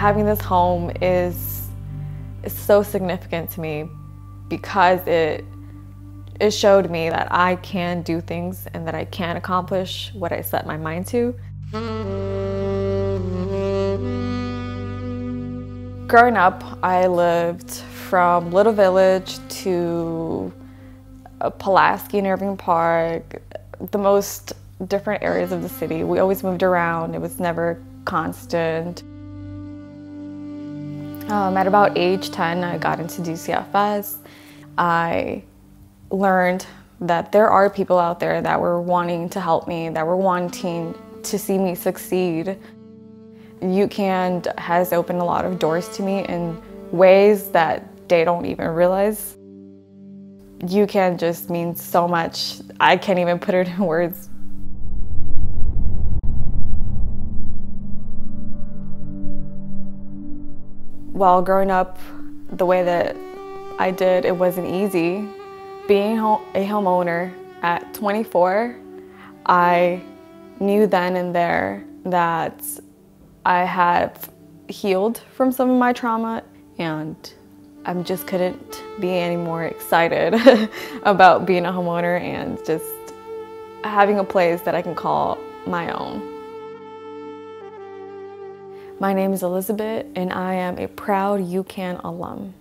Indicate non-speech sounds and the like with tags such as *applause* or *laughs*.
having this home is, is so significant to me because it it showed me that I can do things and that I can accomplish what I set my mind to. Growing up, I lived from Little Village to Pulaski and Irving Park, the most different areas of the city. We always moved around, it was never constant. Um, at about age 10, I got into DCFS. I learned that there are people out there that were wanting to help me, that were wanting to see me succeed. UCAN has opened a lot of doors to me in ways that they don't even realize. UCAN just means so much. I can't even put it in *laughs* words. While growing up the way that I did, it wasn't easy. Being a homeowner at 24, I knew then and there that I have healed from some of my trauma and I just couldn't be any more excited *laughs* about being a homeowner and just having a place that I can call my own. My name is Elizabet and I am a proud UCAN alum.